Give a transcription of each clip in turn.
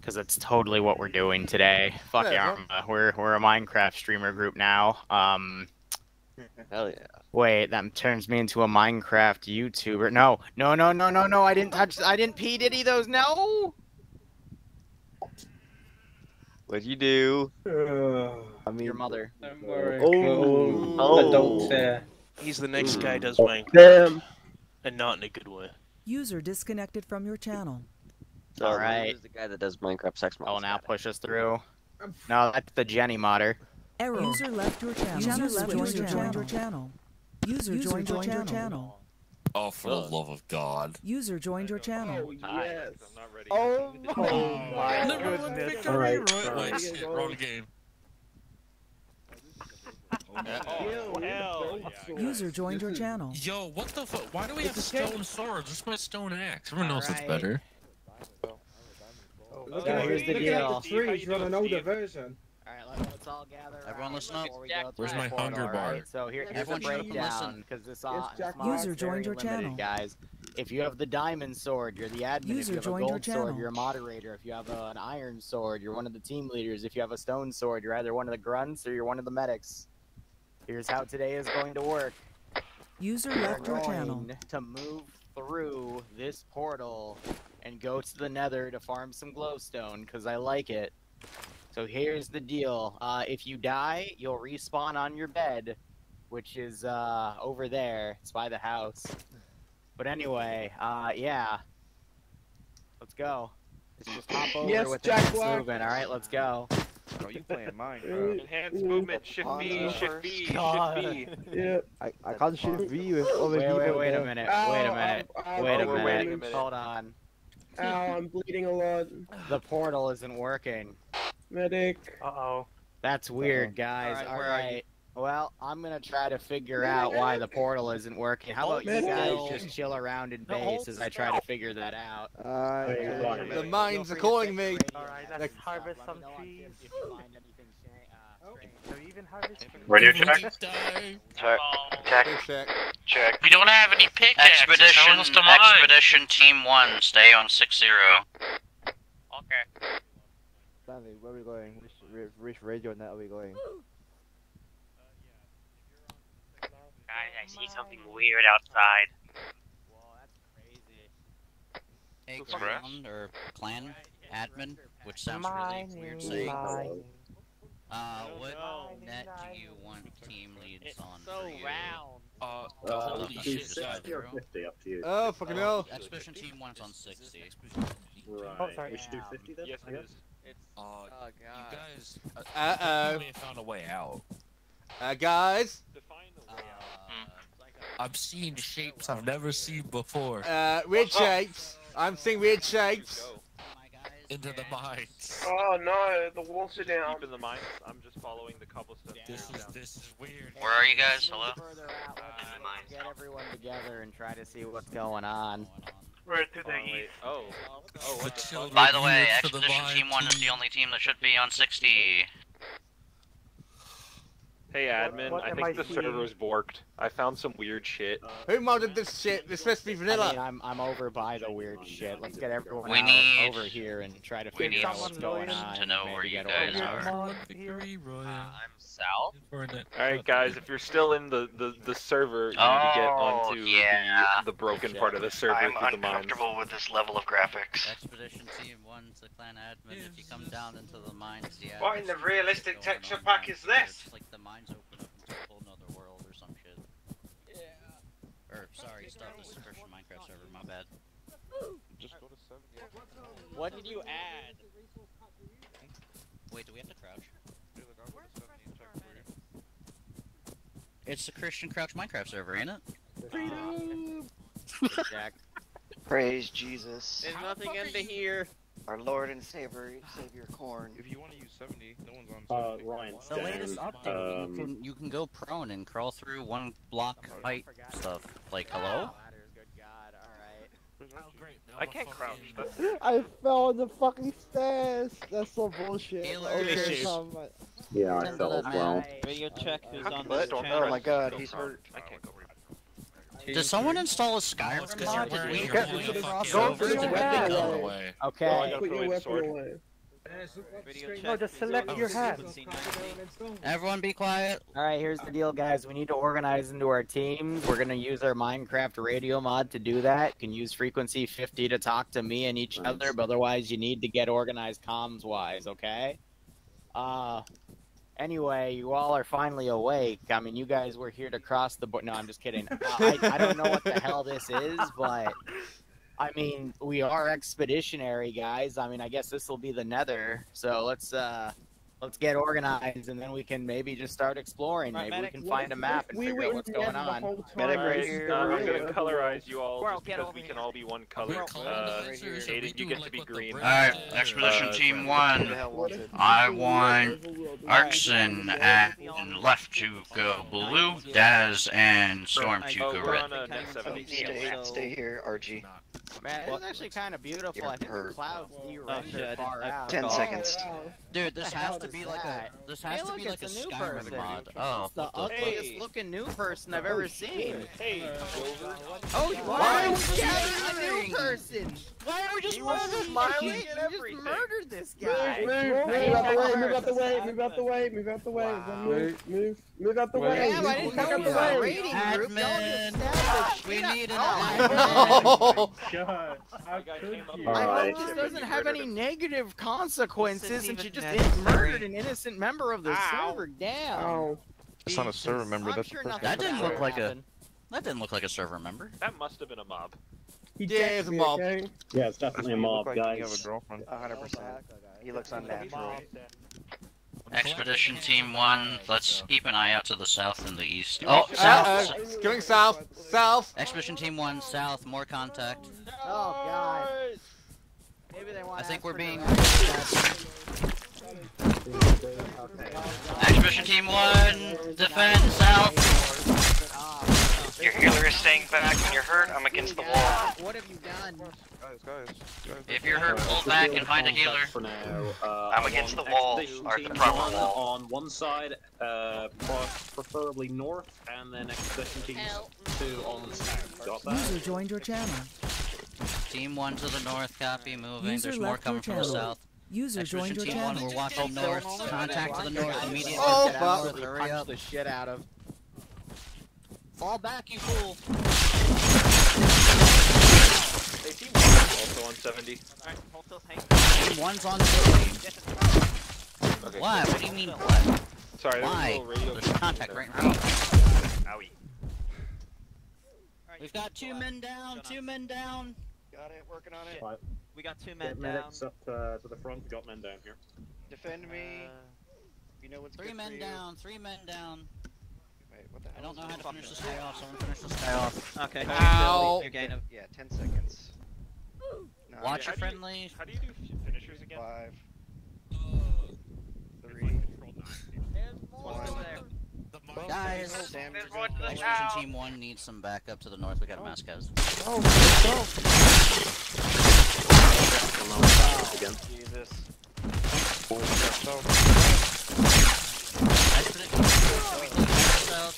because that's totally what we're doing today. Fuck Yeah, yeah, we're we're a Minecraft streamer group now. Um, Hell yeah. wait, that turns me into a Minecraft YouTuber. No, no, no, no, no, no! I didn't touch. I didn't pee any of those. No. What'd you do? I mean, Your mother. Don't worry. Oh. Oh. Adult there. He's the next guy does Minecraft, Damn. and not in a good way. User disconnected from your channel. So All right. Who's the guy that does Minecraft sex Oh, now push us through. No, that's the Jenny modder. Error. User left your channel. User left your channel. Your channel. User joined your channel. Oh, for the love of God. User joined your channel. Oh, yes. Oh, Oh, my Number one goodness. victory, Alright. Roy. Alright. Wait, shit, wrong game. Oh, oh, User joined your channel. Yo, what the fuck? Why do we have It's a stone swords? This is my stone axe. Everyone knows it's Alright. Better. Look Okay, at here's the Look deal. at the trees. Run an older version. All right, let's, let's all gather. Everyone listen up. before we go through Where's my portal, hunger bar? right? So here, here's Everyone the shut up and breakdown listen. because this, Yes, uh, this mod User is joined very your limited, channel. guys. If you have the diamond sword, you're the admin. User if you have joined a your gold sword, you're a moderator. If you have a, an iron sword, you're one of the team leaders. If you have a stone sword, you're either one of the grunts or you're one of the medics. Here's how today is going to work. User We're left your channel. to move through this portal and go to the nether to farm some glowstone because I like it. So here's the deal. Uh, if you die, you'll respawn on your bed, which is uh, over there. It's by the house. But anyway, uh, yeah. Let's go. Let's just hop over Yes, with Jack the Black. moving. All right, let's go. Bro, you playing Minecraft? Enhanced movement, shift B, shift B, shift B. Yeah. I, I can't shift V with all the Wait, wait, wait a minute. Wait a minute. ow, ow, Wait a ow, minute. wait a minute. Hold on. Ow, I'm bleeding a lot. The portal isn't working. Medic. Uh oh. That's weird, guys. Alright, All where are you? right. Well, I'm gonna try to figure out why the portal isn't working. How about you guys just chill around in base as I try to figure that out? Uh, The mines are calling me. Alright, let's harvest some me know on trees. Radio People check. keep dying. Check. check. Check. We don't have any pickaxes. Expedition, Show us the mine. Expedition Team 1, stay on 6-0. Okay. Stanley, where are we going? Which, which- which radio net are we going? Guys, I see something weird outside. Whoa, that's crazy. Hey, Looks fresh. clan or clan admin, which sounds really weird saying. Mining. Uh, what know. net do you want team leads on so for you? round. Uh, Uh, holy you shit. decide Sky. through. Oh, fucking Uh, hell. Expedition team 1's on 60. Oh, sorry. We should do 50 then? Yes, it is. Uh, Oh you god. guys, uh, Uh you found a way out. oh. Uh, guys. Uh, I'm seeing shapes I've never seen before. Uh, weird shapes. I'm seeing weird shapes. My guys, Into the mines. Oh no, the walls are down. Deep in the mines, I'm just following the cobblestone. This is this is weird. Where are you guys? Let's Hello? move further out. Let's Uh, mines. Get everyone together and try to see what's going on. going. We're to Oh, the wait. east. Oh. Oh, The the? By the way, for the Expedition mine Team 1 is the only team that should be on 60. Hey, admin, what I think I the seeing? server's borked. I found some weird shit. Uh, Who modded this shit? This must be I mean, vanilla. I'm I'm over by the weird shit. Let's get everyone We out need- over here and try to figure out what's going on. to know where you guys are. Come on, victory. I'm south. Alright, guys, if you're still in the, the, the server, you need to get Oh, onto yeah. the, the broken part of the server I'm through the mines. uncomfortable with this level of graphics. Expedition team 1's the clan admin. If you come down into the mines, yeah. What in the realistic texture pack is this? It's like the mines open up into a whole nother world or some shit. Yeah. Or, sorry, start the is Christian Minecraft server. My bad. Just go to 70. What did you add? Wait, do we have to crouch? It's the Christian Crouch Minecraft server, ain't it? Freedom! Jack. Praise Jesus. There's nothing under here. Our Lord and Savior, Savior Corn. If you want to use 70, no one's on Uh, Ryan. The latest update, um, you can you can go prone and crawl through one block height stuff. Like, hello? Ladders, good God. All right. Oh, great. I can't crouch. fucking- I fell on the fucking stairs. That's so bullshit. Okay, issues. come on. Yeah, I fell that as well. man. Radio check who's on this What? channel. Oh my god, he's hurt. I can't go. Did someone install a It's Skyrim 'cause mod? Did we wearing get your rid of fucking crossover? Go for the weapon. get gun rid. Oh, I Okay. gotta Put your away the sword. weapon away. No, just select your hat. Everyone be quiet. All right, here's the deal, guys. We need to organize into our teams. We're gonna use our Minecraft radio mod to do that. You can use frequency 50 to talk to me and each other, but otherwise you need to get organized comms wise. Okay. Uh. Anyway, you all are finally awake. I mean, you guys were here to cross the board. No, I'm just kidding. I, I don't know what the hell this is, but I mean, we are expeditionary guys. I mean, I guess this will be the Nether. So let's uh let's get organized and then we can maybe just start exploring. Right, maybe medic, we can find a map and figure out what's going on. Medic right here. uh, I'm gonna colorize you all Squirrel, just because over we can here. all be one color. Uh, colonizers, Aiden, you do get to be green. Alright, do. Expedition Uh, Team 1. the hell wants it? I want Arxon and left to go blue, Daz and Storm to Oh, go red. on next seven. Stay, stay here, RG. Man, it's actually kind of beautiful. I think the Hurt. clouds Oh, de-render far out. Ten seconds. Dude, this has to is be like a that? this Hey, has to look, be like a it's a new Skyrim person. mod. Oh, It's the what ugliest Hey. looking new person I've ever seen. Hey, Oh, Why why are are we we gathering? a new person? Why are we just murdering smiling you? You just murdered this guy. Move out the way, move out the way, move out the way, move out the way. Move, move, move out the way. Damn, I didn't Move know out you the was a way. rating group. Y'all Admin. just stabbed We need an Oh my admin. God. God, how could you? I hope this doesn't have any negative consequences This since isn't you just murdered an innocent member of the Ow. server. Damn. Oh, It's not a server member. I'm That's sure the That didn't look like a- happened. That didn't look like a server member. That must have been a mob. he Yeah, texted it's a mob. okay? Yeah, it's definitely a mob, look like you have a girlfriend. A hundred percent. He looks unnatural. Expedition Team 1, let's keep an eye out to the south and the east. Uh, Oh, south! uh, going south, south. Expedition Team One South, more contact. Oh god. Maybe they want. I think we're being. Expedition Team 1, defend south! Your healer is staying back. When you're hurt, I'm against the wall. What have you done? Guys, guys, guys. If you're hurt, pull back and find a healer. For now, uh, I'm against the wall, Expedition or the proper wall. On one side, uh, preferably north, and then Expedition Team 2 on the south. Got that? User joined your channel. Team One to the north, copy, moving. User There's more coming from the south. User joined Expedition your Team One, we're watching north. Contact to the north immediately. Oh, fuck. out Hurry up. the shit out of. Fall back, you fool! Hey, Team 1 is also on 70. Alright, hold still, hang. Team One's on 50. Okay. Why? What do you mean, what? Sorry, there was a Why? little radio There's contact right in front of us. Owie. We've got two men down, two men down. Got it. Working on it. Right, We got two get men down. medics up uh, to the front. We got men down here. Defend me. Uh, You know what's Three good for men you. down, three men down. Wait, what the hell I don't know how to finish this guy off, so I'm gonna finish this guy off. Okay. Ow. You're gain of. Yeah, ten seconds. Nine, Watch how your do you- friendly. How do you do finishers again? Five. It's Three. like control nine. One's over there. Guys, Sam, There's one to the going Expedition. Team 1 needs some backup to the north. We got Mascaz. Oh, let's go. Again. Jesus. Expedition Team 2, we take it south.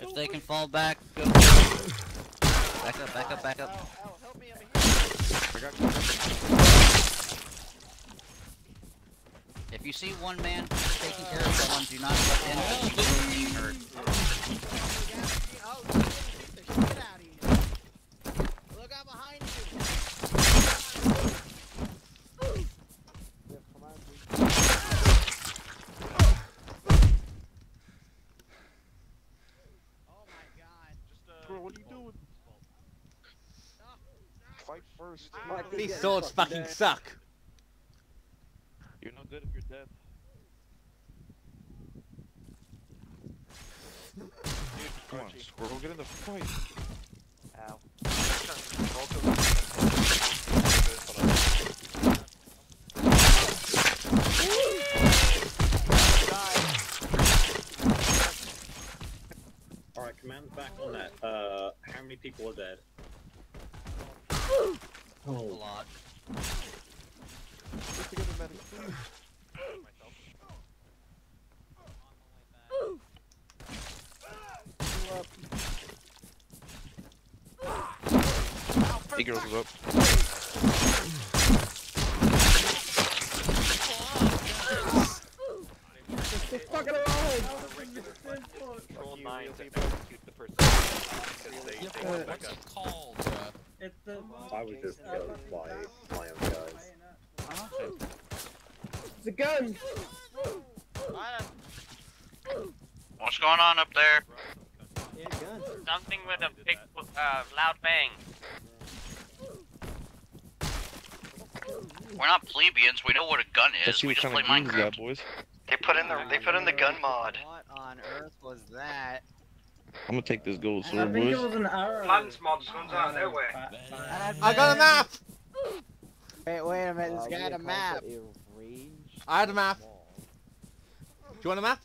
If they can fall back, go. Back up, back up, back up. Ow, help me, I'm here. If you see one man taking care of someone, do not let keep hurt. Oh, you beat the shit out of you. Look out behind you. Oh my god. Bro, what are you doing? Fight first. These swords fucking suck. You're not good if you're dead. Come on, Squirrel, get in the fight. Ow. girls was up. I was just gonna fly, fly guys. It's a gun! What's going on up there? Something with a big, uh, loud bang. We're not plebeians. We know what a gun is. We just play of goons we got, Minecraft. boys. They put in the they put in the gun mod. What on earth was that? I'm gonna take this gold I sword, think it boys. was an arrow. Plants mods comes out of nowhere. I got a map. Wait, wait a minute. This guy had a map. it a range I had a map. Do you want a map?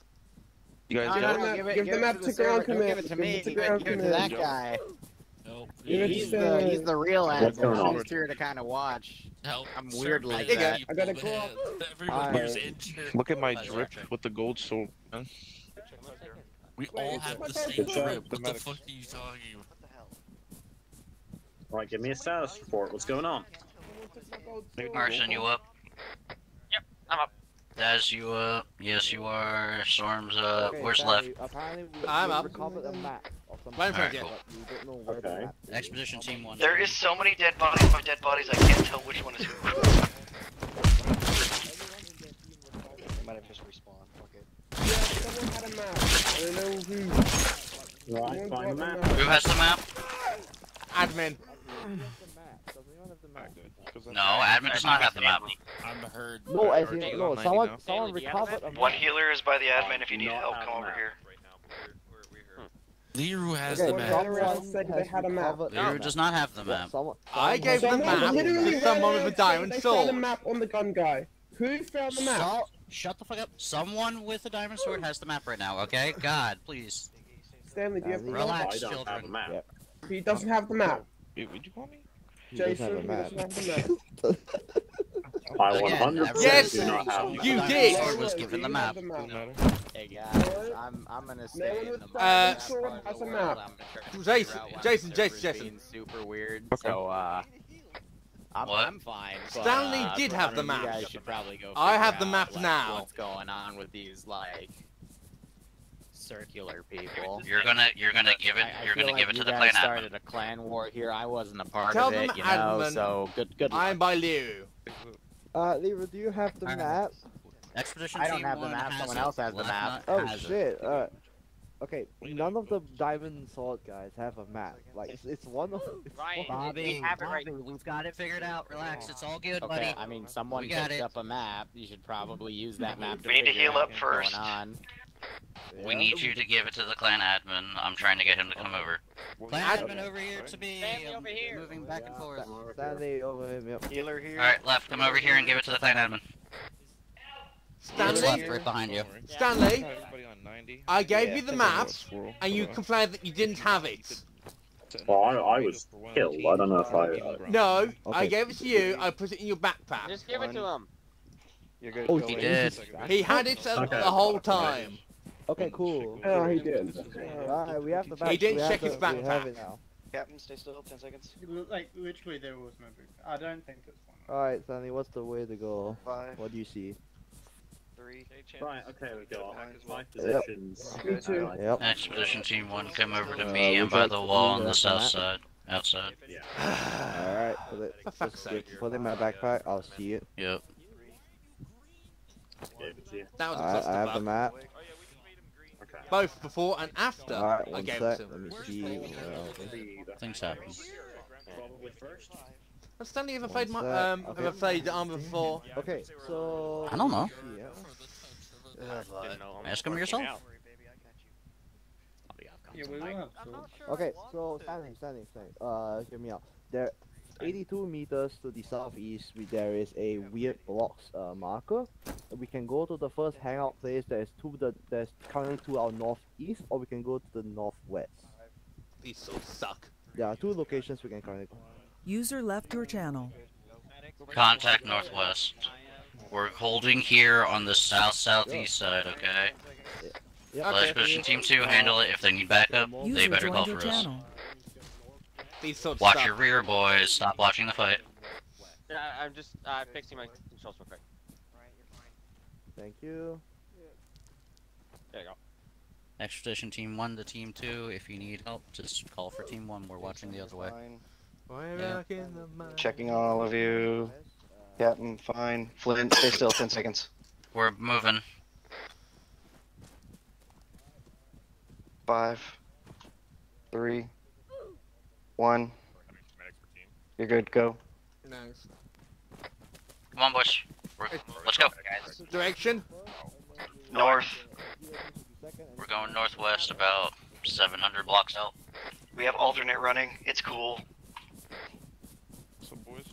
You guys No, got no, it? no, give it, Give give the map to to the. Ground Don't give it Command. to me. Give it, Ground give it to that guy. Nope. Give He's to the he's the real What's going admin. on? He's here to kind of watch. Help I'm weird like certain that. I gotta go man. Everyone here's injured. Look at my drip with the gold sword, man. We Wait, all have my the same uh, drip. What the Thematics. fuck are you talking about? Alright, give me a status report. What's going on? Marson, you up? Yep, I'm up. Daz, you up? Yes, you are. Storm's up. Okay, Where's Stanley, left? Apparently, we, I'm we up. recovered a map of some Right in front of you. but we don't know where the Okay. map is. Expedition Team 1. There is so many dead bodies by dead bodies I can't tell which one is who. They might have just respawned. Fuck it. Yeah, someone had a map. I don't know who. Right, find the map. Who has the map? Admin. The map. Does anyone have the map? Alright, good. 'Cause No, admin does not have the map. I'm heard. No, as Or in, you no, want 90 someone, now? someone Stanley, do you have a recovered a. One healer is by the admin. If you need help, come over here. Liru has Okay, the map. someone someone said they has had a map. recovered a Liru does not have the map. someone, I gave has the map literally to someone with a diamond and They found a map on the gun guy. Who found the map? So, shut the fuck up. Someone with a diamond sword has the map right now, okay? God, please. Stanley, do you have the map? Relax, I don't have a children. map. Yep. He doesn't have the map. Wait, what'd you call me? He does have Jason, a he map. the map. I 100% Yes, do not have everyone a with you a did. diamond sword was given the map. the Doesn't map? matter. Hey guys, I'm I'm gonna stay in the the Uh, sword part of has the a map. I'm gonna Jason, figure out why Jason, Jason, Jason. being super weird. Okay. So uh, I'm, I'm fine. but, Stanley uh, did have the know, You map. guys should probably go. I have the out, map like, now. What's going on with these like circular people? You're gonna you're gonna give it I- I you're feel gonna give like it to you the guys clan admin. started a clan war here. I wasn't a part Tell of it, you know. admin So good, good. I'm by Liu. Uh, Lever, do you have the map? Expedition I don't Team have the 1 map, has someone it. else has the map. Oh shit, uh, okay, none of the diamond sword guys have a map. Like, it's, it's one of... It's Ryan, one of- Bobby, have it right. Bobby, we've got it figured out. Relax, it's all good, Okay, buddy. I mean, someone got picked it. up a map. You should probably use that map. To We need to heal up what's first. Going on. We need you to give it to the clan admin. I'm trying to get him to come over. Plan Ad- admin over here to be Stanley um, over here. moving back and forth. Stanley over him, yep. Healer here. Alright, left, come over here and give it to the clan admin. Stanley? Left, Stanley, right behind you. Stanley, Everybody on 90. I gave Yeah, you the map, and you complained that you didn't have it. Well, I, I was killed. I don't know if I. Uh, No, I gave it to you. I put it in your backpack. Just give it to him. You're good. Oh, he in. did. He had it Okay. the whole time. Okay, cool. Oh, he did. Alright, we have the map. He didn't check the, his We have backpack. it now. Captain, stay still. Ten seconds. Like, literally, there was no book. I don't think it's one. Alright, Stanley, what's the way to go? Five, What do you see? three. right, okay, we got five Yep. positions. Me too. Yep. Expedition Team 1, come over to Uh, me. we I'm by the wall on the south side. Outside. Yeah. Alright, put it, For fuck's just sake. put it in my backpack. I'll see it. Yep. Gave it. That was a I have the clusterfuck. map. Okay. Both before and after Alright, I one gave sec. it to Let him. me see. where are we? The- the- Things happen. Probably first. Has Stanley ever One played my, sec. um, Okay. ever played Arma before? Okay, so... I don't know. Yeah. Ask him yourself. Yeah, we will have. Okay, so standing, standing, standing. Uh, hear me out. There, 82 meters to the southeast, we, there is a weird blocks uh, marker. We can go to the first hangout place. There's to the there's currently to our northeast, or we can go to the northwest. These swords suck. There are two locations we can currently go. User left your channel. Contact Northwest. We're holding here on the south southeast side, okay? Yeah, Let Expedition Team 2 handle it. If they need backup, they better call joined your for us. channel. These swords Watch suck. your rear, boys. Stop watching the fight. I'm just uh, fixing my controls real quick. Thank you. There you go. Expedition Team 1 to Team 2. If you need help, just call for Team 1. We're watching the other way. Way Yeah. back in the mine. Checking on all of you. Captain, fine. Flint, stay still. Ten seconds. We're moving. Five, three, one. You're good. Go. Nice. Come on, Bush. We're, let's go. Direction. North. We're going northwest about 700 blocks out. We have alternate running. It's cool. So, boys,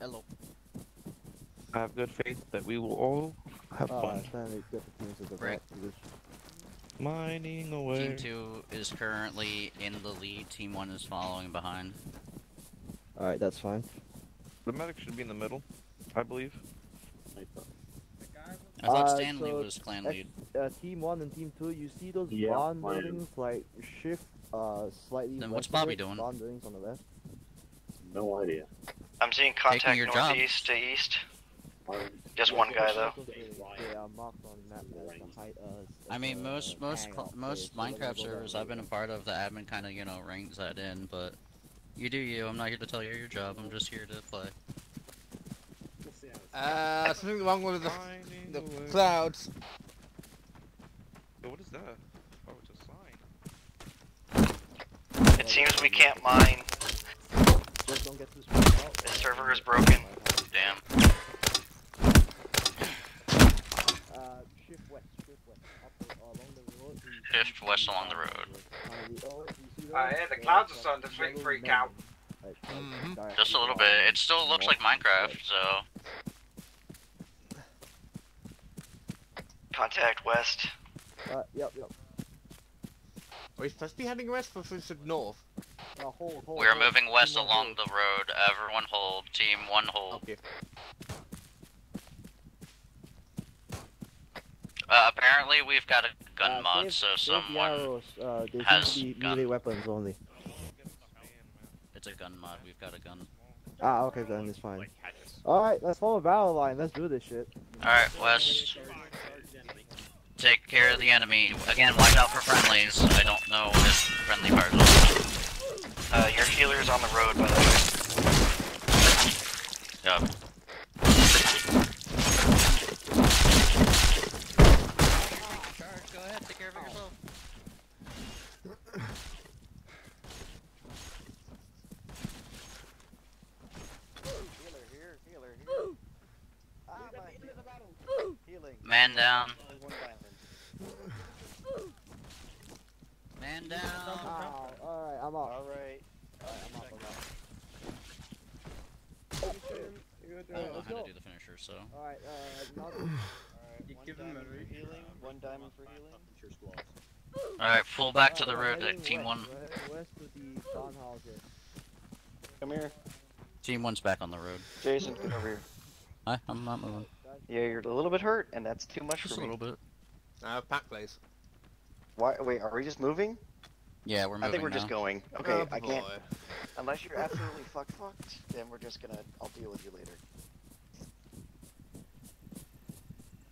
Hello. I have good faith that we will all have Uh, fun. Mining away. Team 2 is currently in the lead. Team 1 is following behind. Alright, that's fine. The medic should be in the middle, I believe. I thought Uh, Stanley so was clan lead. Uh, team 1 and Team 2, you see those Yeah, barn I buildings, like, shift uh, slightly Then what's Bobby doing? Barn buildings on the left. No idea. I'm seeing contact your job. northeast to east. Just one guy though. Those buildings, They are marked on map as the height as... I mean, most most hangout cl- place, most so we're gonna Minecraft servers I've been a part of, the admin kind of you know ranks that in, but you do you. I'm not here to tell you your job. I'm just here to play. Uh, something wrong with the, the clouds. Yo, what is that? Oh, it's a sign. It seems we can't mine. Just don't get too spread out. This server is broken. Damn. Uh, shift west, shift west. Along the road. you Shift the along the road. Uh, the- you see those? Yeah, the clouds are starting to freak- freak out. like- like Mhm. Just a little bit. It still looks like. Minecraft, so Contact west. Uh, yep, yep. Are we supposed to be heading west or should north? Uh, hold, hold, we are hold. moving west Team along hold. the road. Everyone hold. Team one hold. Okay. Uh, apparently we've got a gun Uh, mod, save- so save the someone. arrows. Uh, they has seem to be gun. melee weapons only. It's a gun mod. We've got a gun. Ah, okay, then it's fine. Alright, let's form a battle line. Let's do this shit. Alright, West. Take care of the enemy. Again, watch out for friendlies. I don't know if friendly parts. Uh, your healer's on the road, by the way. Yep. Charge. Go ahead. Take care of it yourself. Healer here, healer here. Ah, my healing. Man down. Man down. Ow, alright, I'm up. Alright. Alright, I'm up, I'm up. I don't know how to do the finisher, so. Alright, uh, now... You give him a healing, one diamond for healing. Alright, pull back to the road we're heading at Team 1. West to the farmhouse here. Come here, Team one's back on the road. Jason. Come over here. Hi, I'm not moving. Yeah, you're a little bit hurt, and that's too much Just for a little bit. Uh, pack place. Why? Wait, are we just moving? Yeah, we're moving I think we're now. just going. Okay, Oh, I can't. Unless you're absolutely fuck fucked, then we're just gonna. I'll deal with you later.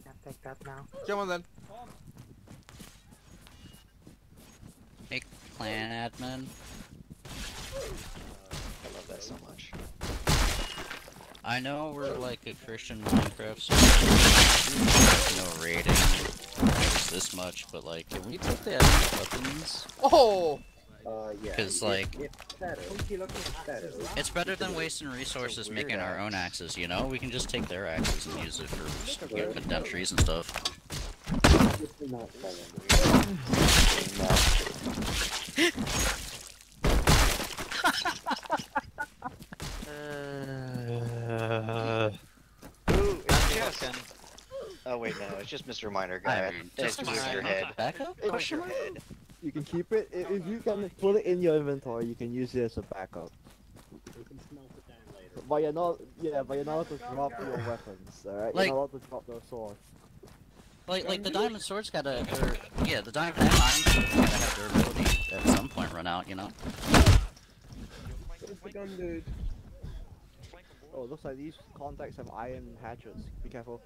Can't Take that now. Come on then. Hey, clan admin. I love that so much. I know we're like a Christian Minecraft server. No rating. There's this much, but like, can we take the weapons? Oh! Uh, yeah. Because like, It's better. It's better. it's better than wasting resources making our own axes. You know, we can just take their axes and use it for you know, cutting down trees and stuff. Not. Ooh, it's. Oh wait, no, it's just Mr. Minor guy. I mean, it's just just your a head. backup? It's your head. You can keep it, if you can put it in your inventory, you can use it as a backup. you But you're not, yeah, but you're not allowed to drop your weapons, alright? Like- you're not allowed to drop those swords. Like, like the diamond sword's gotta, or, yeah, the diamond and iron sword gotta have durability at some point run out, you know? Where's the gun, dude? Oh, looks like these contacts have iron hatchets. Be careful.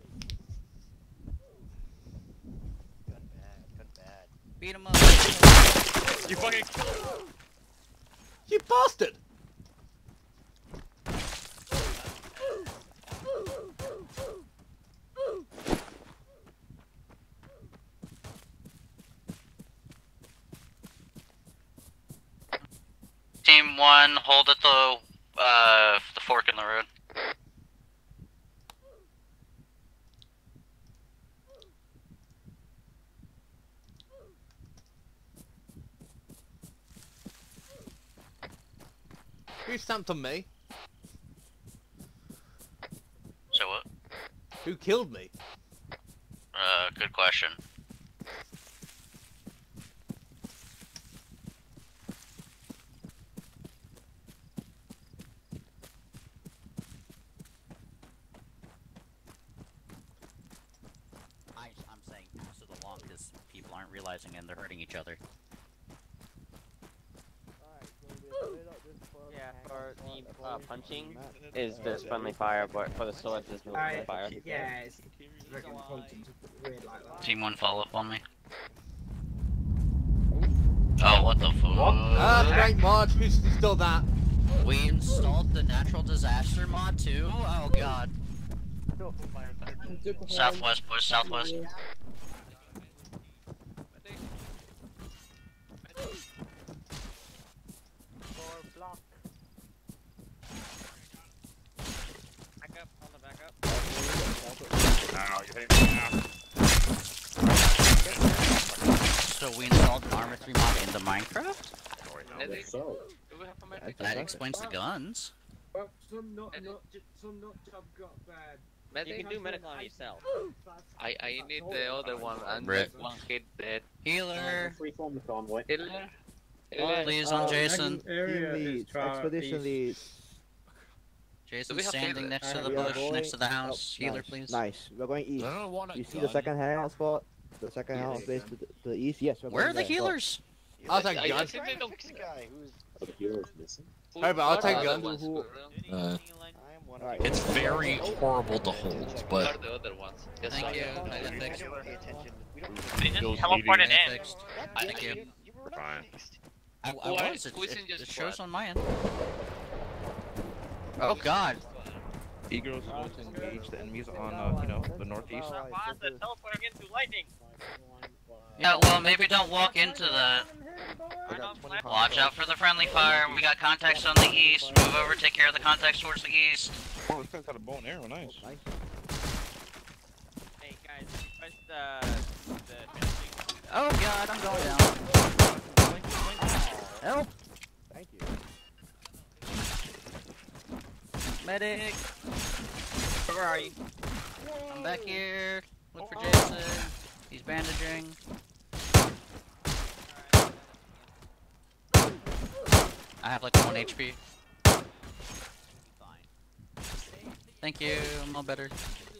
Beat him up. You fucking You bastard! Team one, hold at the uh the fork in the road. Who stamped on me? So what? Who killed me? Uh, good question. I, I'm saying pass it along because people aren't realizing and they're hurting each other. Yeah, for the uh, punching is this friendly fire, but for the swords is no friendly fire. Yeah, it's weird like that. Team one, follow up on me. Oh, what the fuck? Ah, thank Marge, who's still that? We installed the natural disaster mod too. Oh god. Southwest, boys, southwest. Back up, on the back up. So we installed Arma 3 mod into Minecraft? So. That explains the guns. Well, some not, not, some not job got bad. You can do medical on yourself. I I need the other one and Rip. one hit dead. Healer. Freeform the convoy. Healer. Please on Jason. Team leads, expedition leads. Jason we have standing next to the bush, going next to the out- house. Healer, nice, please. Nice. We're going east. I don't want You see the second hangout spot? The second hangout place to the, to the east? Yes, we're Where are the there. Go. healers? I'll take I- I think they don't fix a guy who's. Oh, the hero's missing. Hey, but I'll take Who- gun. who- who- Uh, I am one of Alright. it's very horrible to hold, but the other ones? Yes, Thank I you. I didn't fix Pay attention. We don't. They just teleported in. Thank you. You were not Fine. I, I was. It, it, it shows on my end. Oh god. Eagles going to engage the enemies on, uh, you know, the northeast. Why is the teleporting into lightning? Yeah, well, maybe don't walk into that. I got 20 Watch out for the friendly fire. We got contacts on the east. Move over, take care of the contacts towards the east. Oh, this guy's got a bow and arrow, nice. Nice. Hey guys, press the the Oh god, I'm going down. Help! Medic! Where are you? I'm back here. Look for Jason. He's bandaging. I have like 1 HP. Thank you, I'm all better.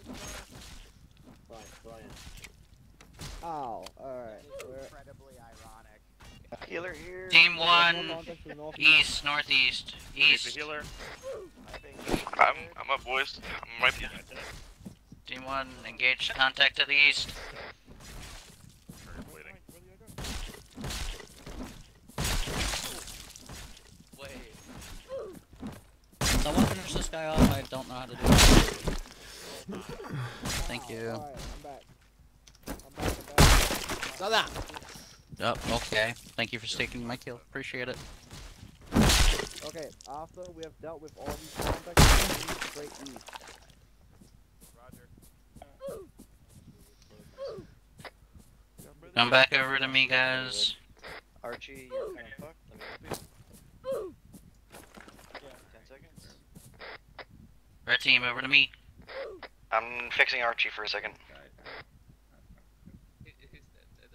Oh, right, Brian. Ow. Alright. We're Incredibly ironic. Healer here. Team more one, contact to the north. east, northeast, east. healer. I'm, I'm up, boys. I'm right behind. Team one, engage contact to the east. Someone finish this guy off, I don't know how to do it. Thank you. Alright, I'm back. I'm back, I'm back. Like that. Yep, okay. Thank you for staking my kill. Appreciate it. Okay, after we have dealt with all these contacts, we move straight east. Come back over to me, guys. Archie, you're kind of fucked. Let me help you. Ten seconds. Red team, over to me. I'm fixing Archie for a second.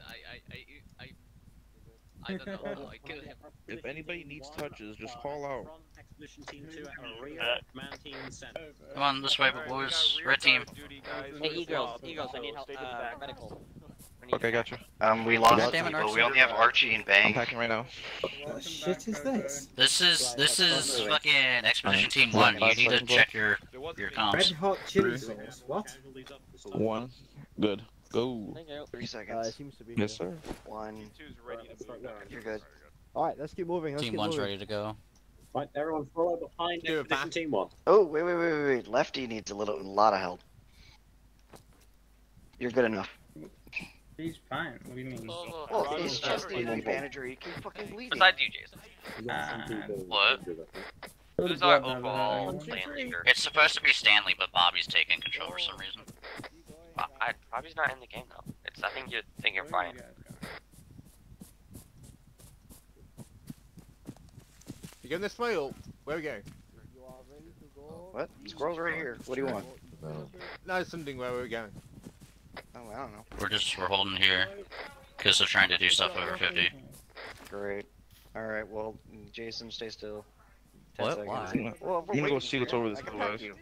I I I I I don't know. I killed him. If anybody needs touches, just call out. From Expedition Team 2 and rear, man team center. Come on this way, boys. Red team. Hey, Eagles, Eagles, I need help. Uh, medical. Okay, gotcha. Um, we lost God damn it, We only have Archie and I'm Bang. packing right now. What shit is this? This is this is fucking Expedition Team One. You need to check your your Red comms. hot chili sauce. What? One. Good. Go. Thank you. Three Uh, seconds. seems to be. Yes, here. sir. One. Two's ready to move. You're good. All right, let's keep moving. Let's Team keep one's moving. ready to go. Right, everyone follow behind Do it, Team 1. Oh, wait, wait, wait, wait, wait. Lefty needs a little, a lot of help. You're good enough. He's fine. What do you mean? Well, he's just the manager. He can fucking lead. Besides you, Jason. Uh, What? Who's our overall clan leader? It's supposed to be Stanley, but Bobby's taking control for some reason. Bo- I, Bobby's not in the game though. It's I think you're thinking of Brian. You going this way or where are we going? What? Squirrel's right here. What do you want? No, something where we're going. Oh, I don't know. We're just we're holding here because they're trying to do stuff over 50. Great. All right. Well, Jason, stay still. Ten What? seconds. Why? Well, I'm we're gonna go see what's over this I can little pack guy. you.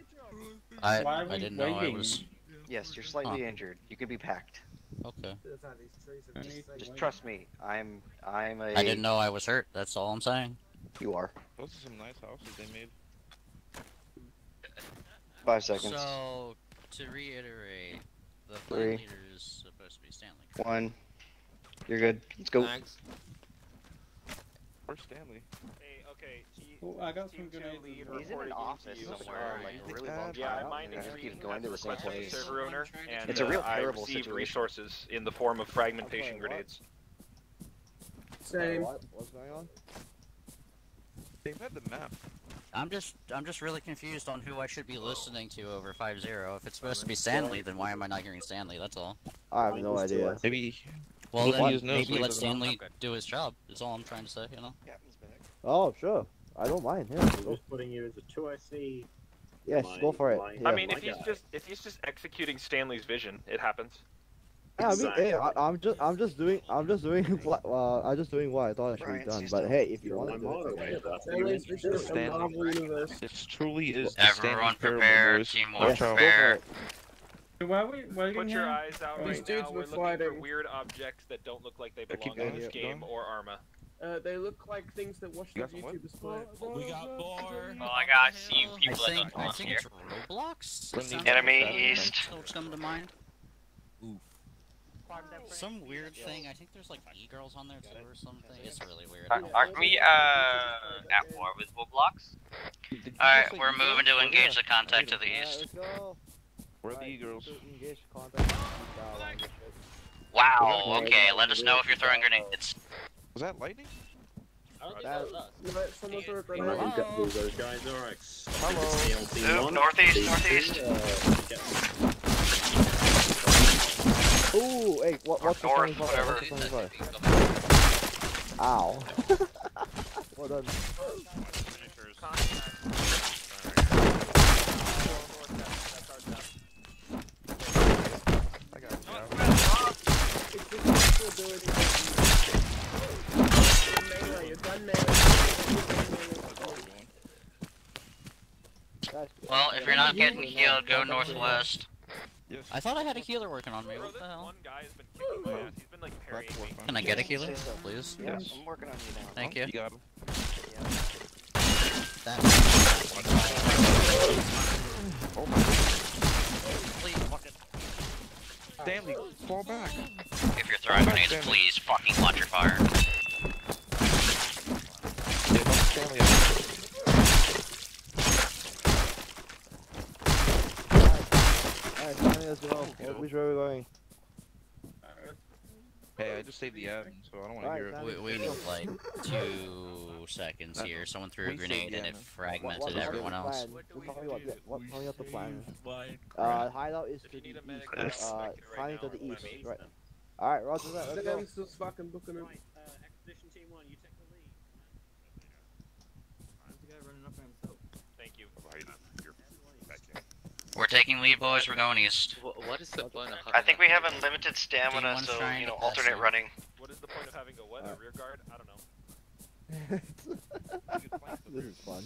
I I didn't know I was. Yes, you're slightly Huh. injured. You can be packed. Okay. Just trust me. I'm. I'm a. I didn't know I was hurt. That's all I'm saying. You are. Those are some nice houses they made. Five seconds. So to reiterate, the Three. clan leader is supposed to be Stanley. One. You're good. Let's go. Thanks. Where's Stanley? Hey, okay. Oh, I got some grenades. He's in an office somewhere, like a really long Yeah, I time. mind and if you going to the same requested place. server owner, and It's a real uh, I terrible received situation. resources in the form of fragmentation grenades. Same. What? What's going on? They've had the map. I'm just I'm just really confused on who I should be listening to over 5-0. If it's supposed to be Stanley, then why am I not hearing Stanley? That's all. I have no idea. Maybe. Well, then he knows maybe let. Stanley do his job. Is all I'm trying to say. You know. Oh, sure. I don't mind. Yeah, Just putting you into two IC. yes, go for it. I Yeah. mean, if he's just if he's just executing Stanley's vision, it happens. Yeah, I mean, hey, I, I'm just, I'm just doing, I'm just doing, what- uh, I'm just doing what I thought I should Brian, be done. But hey, if you want to do it, Stanley's vision of the Marvel universe. This truly is the Everyone Stanley Parable, prepare. boys. Team Yes, one Watch prepare. Why are we waiting Put your here? eyes out These right dudes now. were We're looking for weird objects that don't look like they belong in this game or Arma. Uh, they look like things that watch You the got some wood? YouTubers play. We got more. Well, I got a few I people that think don't I think here. it's Roblox. Enemy like east. That's what's coming to mind. Some weird thing. I think there's like e-girls on there too or something. It's really weird. Are- Aren't we uh at war with Roblox? Alright, we're moving to engage the contact to the east. Where are the e-girls? engage contact. Uh, along this shit. Wow, okay, let us know if you're throwing grenades. Was that lightning? That- You know, someone threw a Hello? grenade. those guys. Alright. Move northeast, northeast. Ooh, hey, what, what's the North, 75? whatever. What's the 75? Ow. well done. I got you. Melee, you're done melee. Guys, Well, if you're not getting healed, go northwest. I thought I had a healer working on me. What the hell? one guy has been kicking my ass. He's been like. Can I get a healer, please? Yes. I'm working on you now. Thank you. You got him. That. Oh my Please, fuck it. Stanley, fall back. If you're throwing grenades, please fucking watch your fire. Yeah, don't Stanley out. Alright, Stanley, let's go. Wh- Which way are we going? Hey, I just saved the admin, so I don't want to hear it. We, we need like two seconds here. Someone threw a grenade and it admin. What- fragmented what- everyone the else. plan? Tell me what, the- what, tell me what the plan is. Uh, hideout is to the east. Uh, right flying to the east, east right? Alright, roger that, let's go. Them's just fucking booking them. Expedition Team 1, you take the lead. the guy running up by himself. Thank you. We're taking lead, boys. We're going east. What is the point of I think we have unlimited stamina, so you know, alternate him. running. What is the point of having a what? A rear guard? I don't know. this is fun.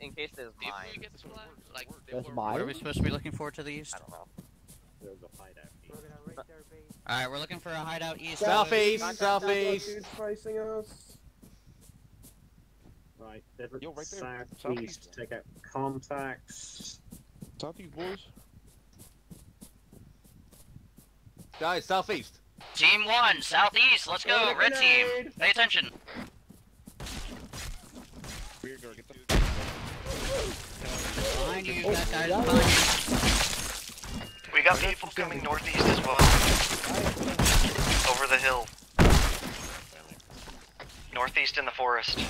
In case there's If we mines. get flat, like they That's mine. What are we supposed to be looking for to the east? I don't know. there's a hideout. Alright, we're looking for a hideout east. Southeast, Got southeast. dudes facing us. Right, Right, Everett, Yo, right there. southeast, Southeast. take out contacts. Southeast boys. Guys, southeast. Team one, southeast. Let's go. Red team. Pay attention. Rear guard, get the. Behind you, oh, you got guys behind We got people coming northeast as well. Over the hill. Northeast in the forest. you.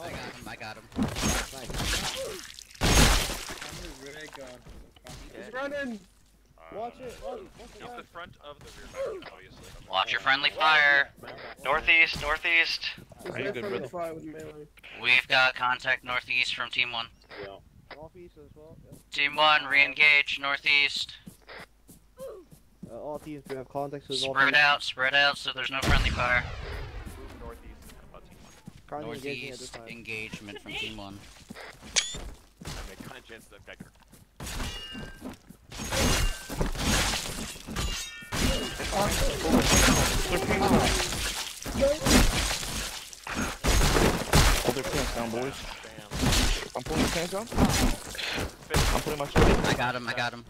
I got him, I got him. He's running. Watch it. Watch, watch it. Up the front of the rear guard, obviously. Watch your friendly fire. Northeast, northeast. He's Are you right good, from brother? fire with melee. We've got contact northeast from team one. Yeah. Northeast as well. Yeah. Team one, re-engage northeast. Uh, all teams do have contacts with Spread northeast. out, spread out, so there's no friendly fire. Move northeast about team one. Currently engaging at this time. engagement from team one. I make kind of chance that Becker. Pull their pants down, boys. I'm pulling their pants down. I'm putting my shit I got him, I got him.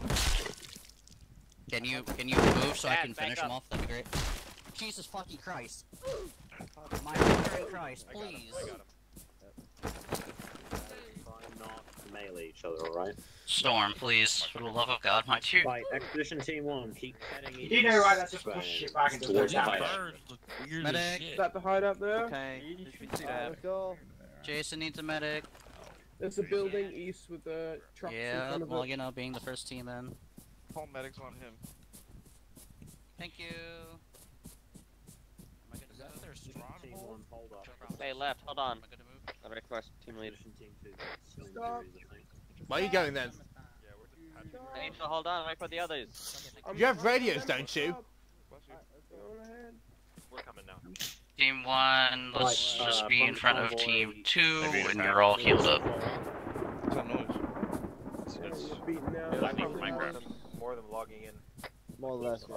Can you can you move so I can finish him off? That'd be great. Jesus fucking Christ. My Father in Christ, please. I got him. Try not melee each other, alright? Storm, please, for the love of God, my two. Right, Expedition Team 1, keep heading You do know, right? That's just push shit back into the towards town. hideout. Birds look weird Medic. as Is that the hideout there? Okay, you can see that. Jason needs a medic. There's a building east with the trucks in Yeah, front of well, it. you know, being the first team in. Call medics on him. Thank you. Am I Is that their Team stronghold? 1, hold up. Hey, left, hold on. Am I good to move? I'll request team leader. Expedition Team 2, Stop. injuries, I think. Where are you going then? Yeah, we're just patching. I need to hold on, wait for the others. You have radios, don't you? up. Bless you. Alright, go on ahead. We're coming now. Team one, let's Right, just uh, be in front front of team two, Maybe and attack. you're all healed up. What's that noise? Yeah, It's- we're beaten now. I think Minecraft more than logging in. More or less, yeah.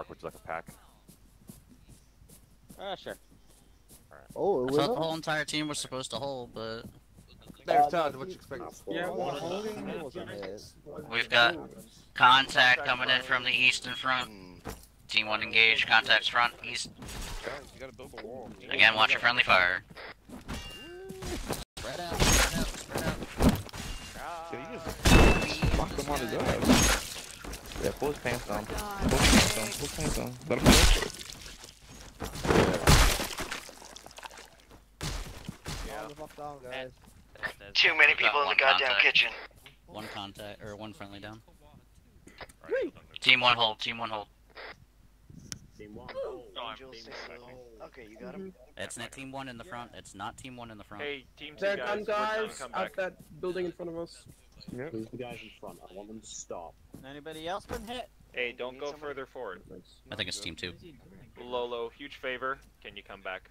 Mark, which is like a pack. Ah, sure. Oh, I it was thought the whole entire team was supposed to hold, but There's Uh, charge, what you expect? Yeah, One one holding holding. was a hit. We've got contact coming in from the east and front. Team one engage, contacts front, east. Guys, you gotta build a wall. Again, watch your friendly fire. spread out, spread out, spread out. Yeah, you just lock them on his ass. Yeah, pull his pants down. Oh, pull his pants down. Pull his pants down. Let him Calm the down, guys. Too many people in the goddamn contact. kitchen. One contact or one friendly down. Team one hold, team one hold. Team 1, hold. Angel, Team say one, hold. Okay, you got him. Mm-hmm. It's not team one in the front. It's not team one in the front. Hey, team two guys, done, we're done, guys. come At that building in front of us. Yep. Who's the guys in front? I want them to stop. Anybody else been hit? Hey, don't go someone? further forward. I think it's team two. Lolo, huge favor. Can you come back?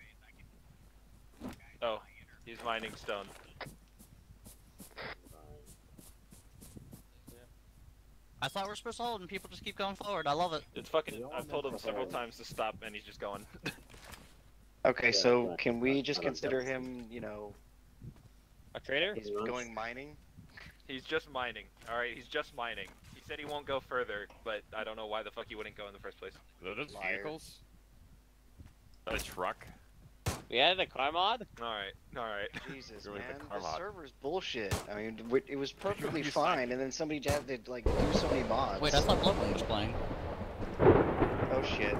Oh, he's mining stone. I thought we were supposed to hold, and people just keep going forward. I love it. It's fucking. I've told him several times to stop, and he's just going. Okay, so can we just consider him, you know, A traitor? He's going mining? He's just mining. All right, he's just mining. He said he won't go further, but I don't know why the fuck he wouldn't go in the first place. Those vehicles? A truck. We added a car mod? All right, all right. Jesus, man, the the, car lot. server's bullshit. I mean, it was perfectly fine, and then somebody had to like do so many mods. Wait, that's not Bloodborne was playing. Oh shit.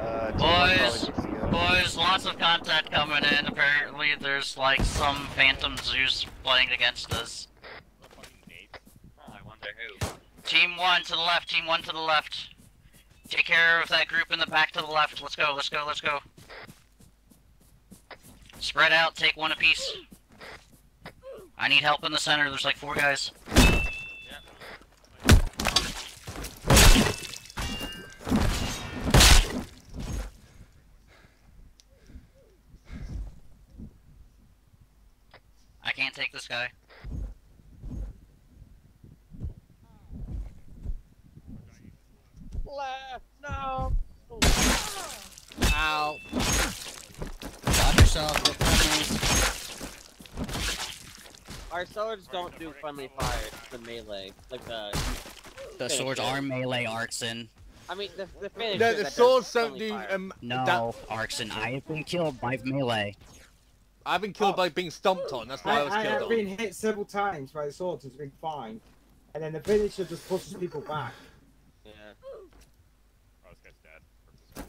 Uh, Team One Boys, boys, lots of contact coming in. Apparently, there's like some Phantom Zeus playing against us. I wonder who. Team one to the left, team one to the left. Take care of that group in the back to the left. Let's go, let's go, let's go. Spread out, take one apiece. I need help in the center, there's like four guys. I can't take this guy. Left, no! Ow. Watch yourself. Look friendlies. Our swords don't do friendly fire, the melee. Like the. The swords are melee, Arxon. I mean, the, the finisher. No, the swords don't do. fire. Um, No, that- Arxon, I have been killed by melee. I've been killed by being stomped on. That's why I, I, was killed I have on. been hit several times by the swords, it's been fine. And then the finisher just pushes people back. Yeah. Oh, this guy's dead.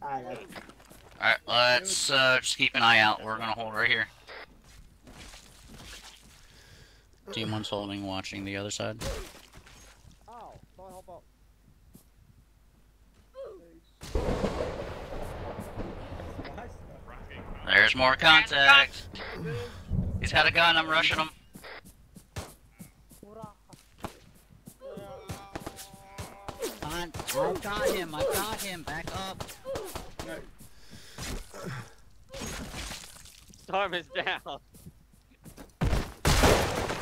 I know. Alright, let's uh, just keep an eye out. We're gonna hold right here. Team one's holding, watching the other side. Ow, sorry, help out. There's more contact. He's got a gun. I'm rushing him. I've got him, I've got him, back up. Storm is down.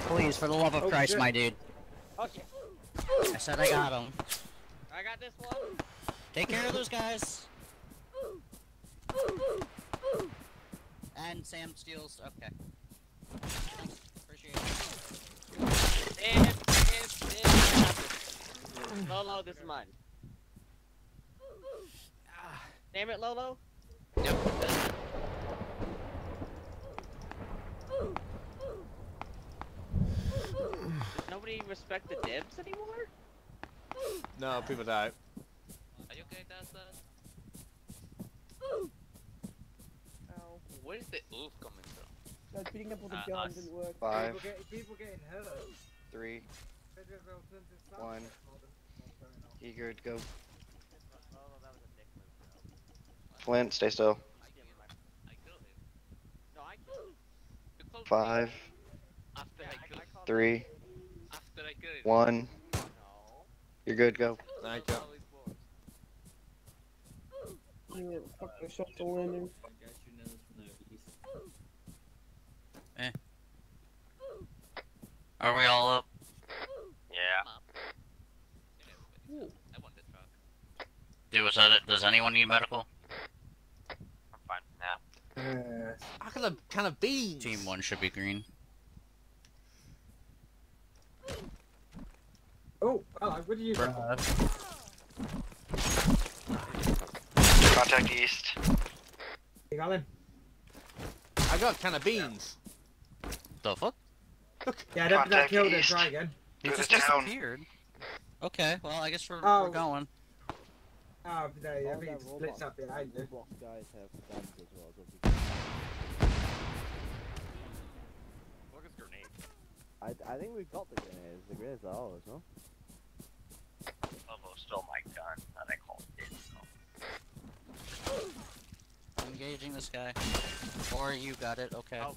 Please, for the love of Oh, Christ, shit. my dude. Okay. I said I got him. I got this one. Take care of those guys. And Sam steals. Okay. Appreciate it. Damn, damn, damn. I. Lolo, this is mine. Damn it, Lolo. Does nobody respect the dibs anymore? No, people die. Are you okay, Dasta? Where is the oof coming from? No, beating up all the Uh, guns us. didn't work. Five, People, get, people getting hurt. three, one. Eager to go. Flint, stay still. No, I killed him. You called me Five, After I killed three, After I killed him. one. You're good. Go. Thank you. Fuck the shot to landing. Eh. Are we all up? Yeah. I want the truck. It. Does anyone need medical? I'm fine now. I got a can of beans. Team one should be green. Oh, hello, what did you got? Contact east. You got him? I got a can of beans. The fuck? Yeah, don't that Contact killed it, east. try again. He just to town. disappeared. Okay, well, I guess we're, Oh. we're going. Oh, no, All everything that splits up behind you. Guys have guns as well, so Look at grenade. I, I think we've got the grenades. The grenades are ours, no? Lobo stole oh my gun, and I called it. Engaging this guy. Or you got it, okay. We'll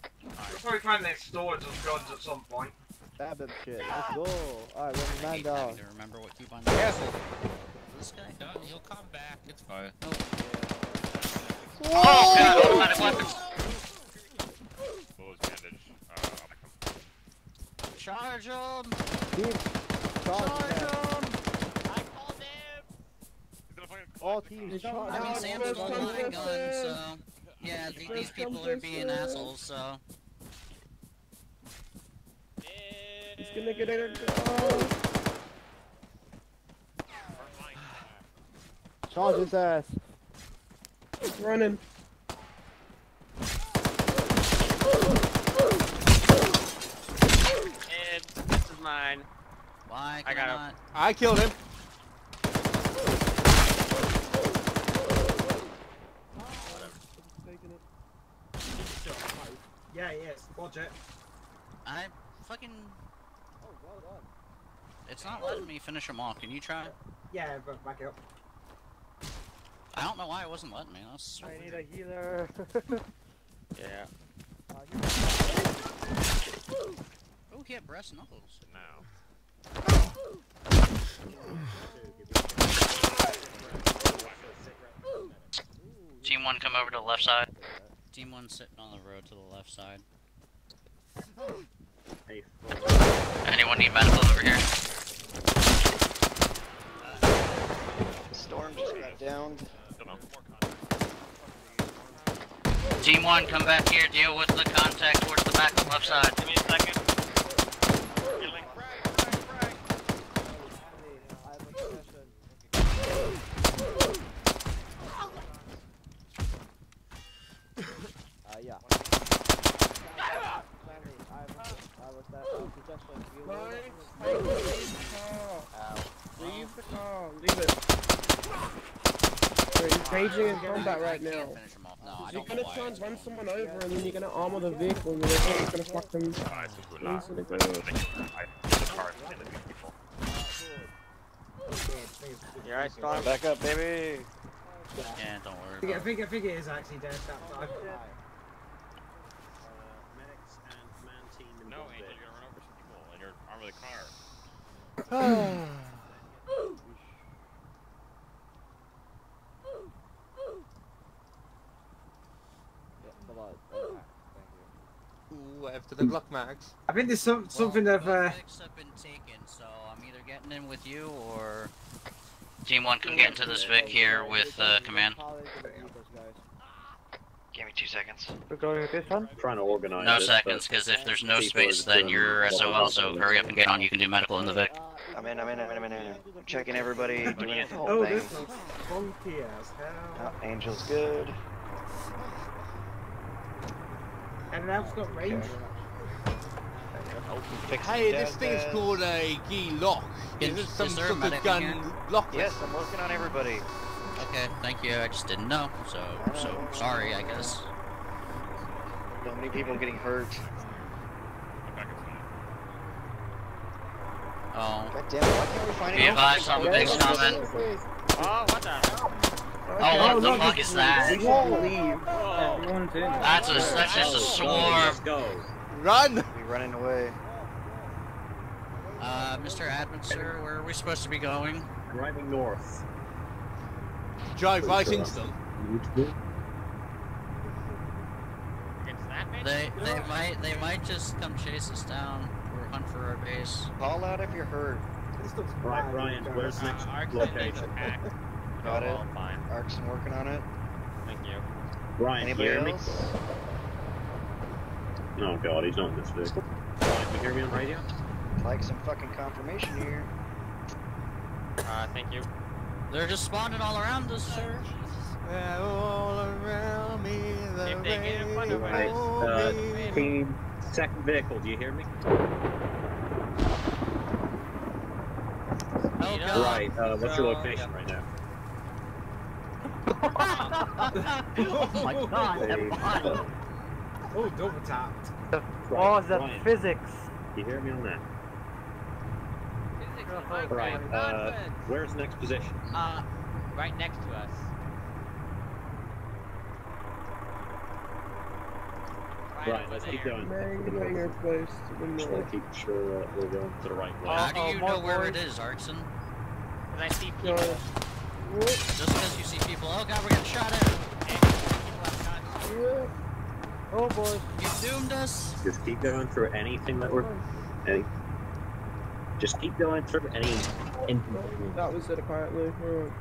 probably find their storage of guns at some point. Stab them shit. Let's go. Alright, we're I man down. having to remember what keep on Careful. This guy? No, he'll come back. It's fine. Oh, God, automatic weapons. What was bandage? Uh, I'll. Charge him! Team, charge Charge them. him! I called him. He's gonna find All teams, charge I mean, them. Sam's holding my gun, so... Yeah, th- these people are being assholes, so... He's gonna get a gun. Charge his ass. He's running. And this is mine. Why I got I him. not? I killed him. Taking it. Yeah, yes, watch it. I fucking... Oh, well done. It's not letting me finish him off. Can you try? Yeah, but back it up. I don't know why it wasn't letting me. That's I need a healer. Yeah. Oh, he had breast knuckles. now. Team one, come over to the left side team one sitting on the road to the left side. Anyone need medical over here? Storm just got down. Team 1, come back here, deal with the contact towards the back left side. Give me a second. In combat right now. You're gonna try and run someone over and then you're gonna armor the vehicle and then you're gonna fuck them into the ground. You? Back up, baby. Yeah, don't worry. I think, I think, I think it is actually dead that time. No, Angel, you're gonna run over some people and you're armor the car. Yeah, come on. Okay, thank Ooh, after the Glock mags. I think there's some, something of uh, Medics have been taken, so I'm either getting in with you or. Team one, can get into this Vic here with uh, command. Give me two seconds. We're going with this one? Trying to organize No this, seconds, because if there's no space, then you're SOL, so hurry up and get on. You can do medical in the Vic. I'm in, I'm in, I'm in, I'm in. I'm in. Checking everybody, doing the whole oh, thing. this looks funky as hell. Oh, Angel's good. And that's got range. Hey, this thing's called a Gee Lock. Is Is- it some is sort of gun here? lock? Yes, I'm working on everybody. Okay, thank you. I just didn't know, so so sorry. I guess. So many people getting hurt. Oh. God damn it, why can't we find Be any advised, something big's coming. Oh, what the hell? Oh, what the fuck is that? We won't leave. Everyone's in. That's a that's just a swarm. Let's go. Run! We're running away. Uh, Mr. Admin, sir, where are we supposed to be going? Driving north. Drive right into them. Against? They they might they might just come chase us down or hunt for our base. Call out if you're hurt. This Right, bad, Brian, where's next Uh, location? hack. Got it. Fine. Arxon working on it. Thank you. Brian, Anybody hear me? Oh god, he's not in this vehicle. Brian, can you hear me on radio? Like some fucking confirmation here. Uh, thank you. They're just spawning all around us, sir. They're all around me. The If they get in front of Right, uh, team, second vehicle, do you hear me? Oh god. Right, uh, what's your So, location right now? Oh my god, Hey. that Oh, double tapped. Oh, is that physics? You hear me on that? Physics, my Right, uh, where's next position? Uh, right next to us. Right Right, let's keep going. Bang, are close to the Just wanna keep sure that we're going to the right way. How do Oh, you more know where boys. it is, Arxon? Cause I see people. Guys, whoop, Just because you see people, oh god, we're getting shot at. People have guns. whoop. Oh boy. You doomed us. Just keep going through anything that we're. Any, just keep going through any. That was it apparently. Alright.